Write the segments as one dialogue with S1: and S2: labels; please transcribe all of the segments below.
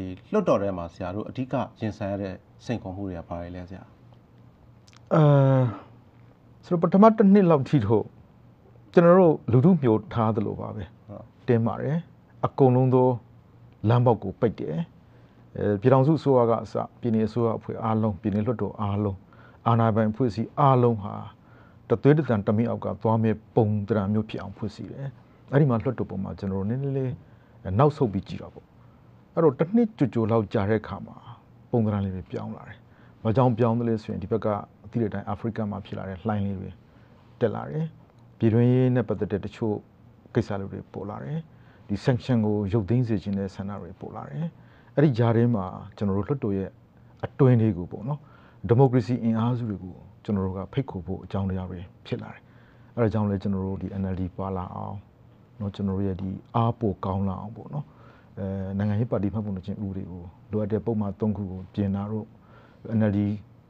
S1: ဒီလွတ်တော်ထဲမှာဆရာတို့အဓိကရင်ဆိုင်ရတဲ့စိန်ခေါ်မှုတွေကဘာတွေလဲဆရာ
S2: အဲဆိုတော့ပထမတစ်နှစ်လောက်ထိတော့ကျွန်တော်တို့လူထုမျိုးထားသလိုပါပဲ
S1: ဟုတ်
S2: တင်းပါတယ်အကုန်လုံးသောလမ်းပေါက်ကိုပိတ်တယ်အဲပြည်ထောင်စုအစိုးရကအစပြည်내အစိုးရအဖွဲ့အားလုံးပြည်내လွှတ်တော်အားလုံးအာဏာပိုင်အဖွဲ့အစည်းအားလုံးဟာတသွေးတံတမိအောက်ကသွားမဲ့ပုံတံမျိုးဖြစ်အောင်ဖွဲ့စည်းတယ်အဲ့ဒီမှာလွှတ်တော်ပုံမှာကျွန်တော်တို့နည်းနည်းလေးနောက်ဆုတ်ပြီးကြည့်တော့ပေါ့ အဲ့တော့တစ်နှစ်ကြိုကြိုလောက်ကြာတဲ့အခါမှာပုံတံလေးတွေပြောင်းလာတယ်ဘာကြောင့်ပြောင်းသလဲဆိုရင်ဒီဘက်ကအသည့်တဲ့အတိုင်းအာဖရိကမှာဖြစ်လာတဲ့လှိုင်းလေးတွေတက်လာတယ်ပြည်တွင်းရေးနဲ့ပတ်သက်တဲ့တချို့ကိစ္စလေးတွေပေါ်လာတယ်ဒီ sanction ကိုရုပ်သိမ်းစေခြင်းတဲ့ဆန္ဒတွေပေါ်လာတယ်အဲ့ဒီဂျားထဲမှာကျွန်တော်တို့လွှတ်တော်ရဲ့အတွင်းလေးကိုပေါ့နော်ဒီမိုကရေစီအင်အားစုတွေကိုကျွန်တော်တို့ကဖိတ်ခေါ်ဖို့အကြောင်းတရားတွေဖြစ်လာတယ်အဲ့ဒါကြောင့်လဲကျွန်တော်တို့ဒီ NLD ပါလာအောင်เนาะကျွန်တော်တို့ရဲ့ဒီအားပိုကောင်းလာအောင်ပေါ့နော် အဲနိုင်ငံရေးပါတီမှတ်ပုံတင်ခြင်းဥပဒေကိုလိုအပ်တဲ့ပုံမှန်၃ခုကိုပြင်တာတော့ NLD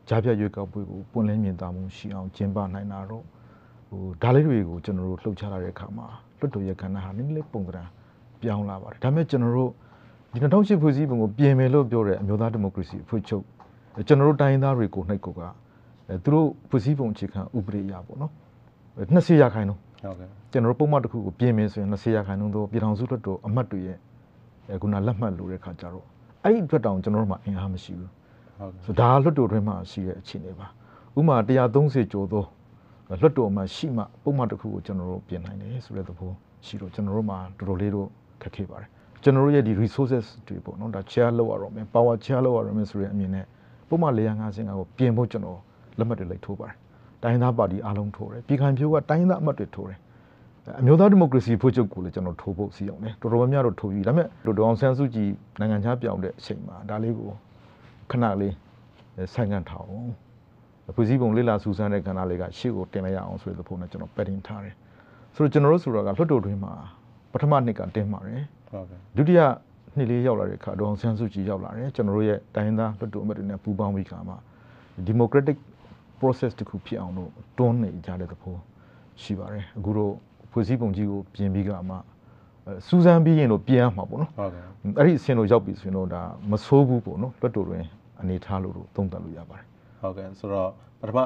S2: ကြားပြရွေးကောက်ပွဲကိုပွင့်လင်းမြင်သာမှုရှိအောင်ကျင်းပနိုင်တာတော့ဟိုဒါလေးတွေကိုကျွန်တော်တို့လှုပ်ရှားလာတဲ့အခါမှာလွတ်တော်ရဲ့ခန္ဓာဟာနည်းနည်းလေးပုံသဏ္ဍာန်ပြောင်းလာပါတယ်ဒါပေမဲ့ကျွန်တော်တို့ဒီ2008ဖွဲ့စည်းပုံကိုပြင်မယ်လို့ပြောတဲ့အမျိုးသားဒီမိုကရေစီအဖွဲ့ချုပ်ကျွန်တော်တို့တိုင်းသားတွေကိုနှိပ်ကိုကအဲသူတို့ဖွဲ့စည်းပုံအခြေခံဥပဒေအရပေါ့နော်20ရာခိုင်နှုန်း
S1: ဟုတ်ကဲ့
S2: ကျွန်တော်တို့ပုံမှန်တစ်ခုကိုပြင်မယ်ဆိုရင်20ရာခိုင်နှုန်းသောပြည်ထောင်စုလွှတ်တော်အမတ်တွေရဲ့အဲ ခုနလက်မှတ်လိုတဲ့ခါကြတော့အဲ့ဒီအတွက်တောင်ကျွန်တော်တို့မှာအင်အားမရှိဘူး
S1: ဟုတ်ကဲ့
S2: ဆိုဒါလွှတ်တော်တွင်းမှာရှိတဲ့အခြေအနေပါဥပမာ130ကျော်သောလွှတ်တော်မှာရှိမှပုံမှန်တစ်ခုကိုကျွန်တော်တို့ပြင်နိုင်တယ်ဆိုတဲ့သဘောရှိတော့ကျွန်တော်တို့မှာတော်တော်လေးတော့ခက်ခဲပါတယ်ကျွန်တော်တို့ရဲ့ဒီ resources တွေပေါ့နော်ဒါ share လောက်ရတော့မယ် power share လောက်ရတော့မယ်ဆိုတဲ့အမြင်နဲ့ပုံမှန်450ကိုပြင်ဖို့ကျွန်တော်လက်မှတ်တွေလိုက်ထိုးပါတယ်တိုင်းသားပါတီအားလုံးထိုးတယ်ပြည်ခိုင်ဖြိုးကတိုင်းသားအမတ်တွေထိုးတယ် အမျိုးသားဒီမိုကရေစီဖွဲ့ချုပ်ကိုလည်းကျွန်တော်ထိုးဖို့စီအောင်တယ်တော်တော်များများတော့ထိုးပြီးဒါပေမဲ့ဒေါအောင်ဆန်းစုကြည်နိုင်ငံခြားပြောင်းတဲ့အချိန်မှာဒါလေးကိုခဏလေးဆိုင်ငံထားအောင်ဖွဲ့စည်းပုံလေးလာစူးစမ်းတဲ့ကဏ္ဍလေးကရှေ့ကိုတင်လိုက်ရအောင်ဆိုတဲ့ပုံနဲ့ကျွန်တော်ပက်တင်ထားတယ်ဆိုတော့ကျွန်တော်တို့ဆိုတော့ကလွှတ်တော်တွင်းမှာပထမနှစ်ကတင်ပါတယ်
S1: ဟုတ်ကဲ့
S2: ဒုတိယနှစ်လေးရောက်လာတဲ့အခါဒေါအောင်ဆန်းစုကြည်ရောက်လာတယ်ကျွန်တော်တို့ရဲ့တိုင်းသားလွှတ်တော်အမတ်တွေနဲ့ပူးပေါင်းပြီးခါမှာ democratic process တခုဖြစ်အောင်လို့တွန်းနေကြတဲ့သဘောရှိပါတယ်အခုတော့ ဖွဲ့စည်းပုံကြီးကိုပြင်ပြီးကမှအဲစူးစမ်းပြီးရင်တော့ပြင်ရမှာပေါ့နော်
S1: ဟုတ်ကဲ့
S2: အဲ့ဒီအဆင့်ကိုရောက်ပြီဆိုရင်တော့ဒါမဆိုးဘူးပေါ့နော်လွတ်တော်တွင်အနေထားလို့တော့သုံးသပ်လို့ရပါတယ်
S1: ဟုတ်ကဲ့ဆိုတော့ပထမ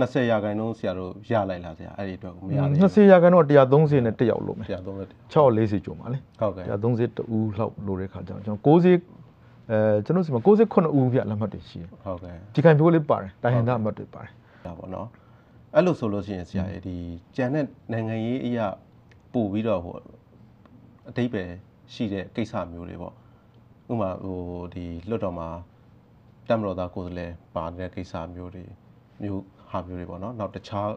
S1: 20ရာခိုင်နှုန်းဆရာတို့ရလိုက်လားဆရာအဲ့ဒီအတွက်ကိုမရသေးဘူး
S2: 20ရာခိုင်တော့130နဲ့တက်ရောက်လို့မယ်
S1: ဆရာသုံးလက်
S2: 640ကျော်ပါလေ
S1: ဟုတ်ကဲ့
S2: 130တူလောက်လို့တဲ့ခါကျတော့ကျွန်တော်60အဲကျွန်တော်စီမှာ69ဦးပြလက်မှတ်တွေရှိတယ်
S1: ဟုတ်ကဲ့
S2: ဒီခိုင်ဖြိုးလေးပါတယ်တိုင်းဟင်သားအမှတ်တွေပါတယ်
S1: ဒါပေါ့နော် အဲ့လိုဆိုလို့ရှိရင်ဆရာရဲ့ဒီကြံတဲ့နိုင်ငံရေးအရာပို့ပြီးတော့ဟိုအတိတ်ပဲရှိတဲ့ကိစ္စမျိုးတွေပေါ့ဥပမာဟိုဒီလွတ်တော်မှာတမတော်သားကိုယ်စားလှယ်ပါနေတဲ့ကိစ္စမျိုးတွေမျိုးဟာမျိုးတွေပေါ့နော်နောက်တခြား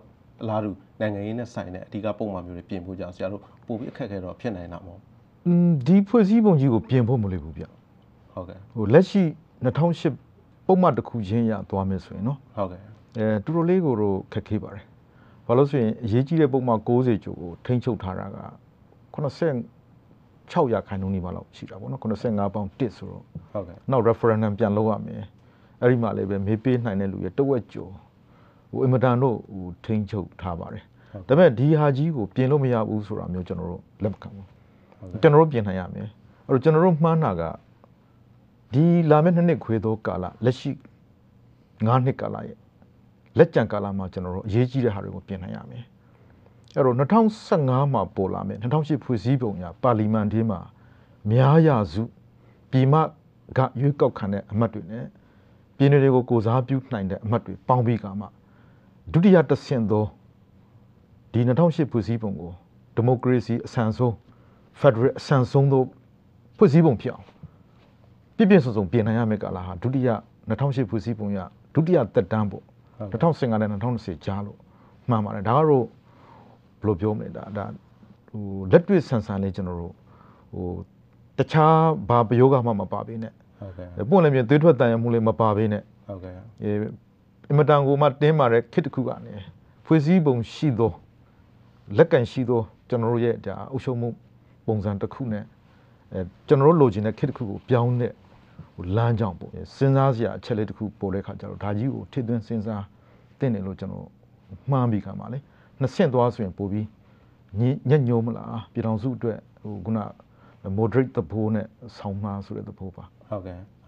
S1: အလားတူနိုင်ငံရေးနဲ့ဆိုင်တဲ့အဓိကပုံမှန်မျိုးတွေပြင်ဖို့ကြောင့်ဆရာတို့ပို့ပြီးအခက်အခဲတော့ဖြစ်နိုင်တာမဟုတ်
S2: อืมဒီဖွဲ့စည်းပုံကြီးကိုပြင်ဖို့မလိုဘူးဗျ
S1: ဟုတ်ကဲ့
S2: ဟိုလက်ရှိ2008ပုံမှန်တစ်ခုချင်းရသွားမယ်ဆိုရင်နော်
S1: ဟုတ်ကဲ့
S2: အဲတူတူလေးကိုတော့ခက်ခဲပါတယ်ဘာလို့ဆိုရင်အရေးကြီးတဲ့ပုံမှန်60ကျော်ကိုထိန်းချုပ်ထားတာက86ရာခိုင်နှုန်းနေပါလောက်ရှိတာပေါ့နော်85ပေါင်တစ်ဆိုတော့
S1: ဟုတ်ကဲ့
S2: နောက် referendum ပြန်လုပ်ရမယ်အဲ့ဒီမှာလည်းပဲမေးပေးနိုင်တဲ့လူရဲ့တဝက်ကျော်ဟိုအင်မတန်တော့ဟိုထိန်းချုပ်ထားပါတယ်ဒါပေမဲ့ဒီဟာကြီးကိုပြင်လို့မရဘူးဆိုတာမျိုးကျွန်တော်တို့လက်မခံဘူးကျွန်တော်တို့ပြင်နိုင်ရမယ်အဲ့တော့ကျွန်တော်တို့မှန်းတာကဒီလာမယ့်နှစ်နှစ်ခွေသောကာလလက်ရှိ9နှစ်ကာလရဲ့ လက်ကျန်ကာလမှာကျွန်တော်တို့အရေးကြီးတဲ့ဟာတွေကိုပြင်နိုင်ရမယ်အဲ့တော့2015မှာပေါ်လာမယ်2008ဖွဲ့စည်းပုံညာပါလီမန်သေးမှာများရစုပြည်မကရွေးကောက်ခံတဲ့အမတ်တွေနဲ့ပြည်နယ်တွေကိုကိုစားပြုနိုင်တဲ့အမတ်တွေပေါင်းပြီးကမှဒုတိယတစ်ဆင့်သောဒီ2008ဖွဲ့စည်းပုံကိုဒီမိုကရေစီအဆန်ဆုံး Federal အဆန်ဆုံးသောဖွဲ့စည်းပုံဖြစ်အောင်ပြည့်ပြည့်စုံစုံပြင်နိုင်ရမယ့်ကာလဟာဒုတိယ2008ဖွဲ့စည်းပုံရဒုတိယသက်တမ်းပေါ့ 2015နဲ့2020ကြားလို့မှန်ပါတယ်ဒါကတော့ဘယ်လိုပြောမလဲဒါဒါဟိုလက်တွေ့ဆန်ဆန်လေးကျွန်တော်တို့ဟိုတခြားဘာပယောဂမှမပါပေးနဲ့
S1: ဟုတ်ကဲ့
S2: ပွင့်လည်းမြင်သွေးထွက်တန်ရမှုလေးမပါပေးနဲ့
S1: ဟုတ်ကဲ့
S2: အဲအင်မတန်ကိုမှတင်းမာတဲ့ခစ်တစ်ခုကနေဖွဲ့စည်းပုံရှိသောလက်ကန်ရှိသောကျွန်တော်တို့ရဲ့ဒါအုပ်ချုပ်မှုပုံစံတစ်ခုနဲ့အဲကျွန်တော်တို့လိုချင်တဲ့ခစ်တစ်ခုကိုပြောင်းတဲ့ ဟိုလမ်းကြောင်းပေါ့စဉ်းစားစရာအချက်လေးတစ်ခုပေါ်တဲ့ခါကျတော့ဒါကြီးကိုထည့်သွင်းစဉ်းစားတင်တယ်လို့ကျွန်တော်မှားပြီးခံပါလေနှစ်ဆင့်သွားဆိုရင်ပို့ပြီးညညညုံမလားပြည်တော်စုအတွက်ဟိုခုန moderate သဘောနဲ့ဆောင်းမှားဆိုတဲ့သဘောပါ
S1: ဟုတ်ကဲ့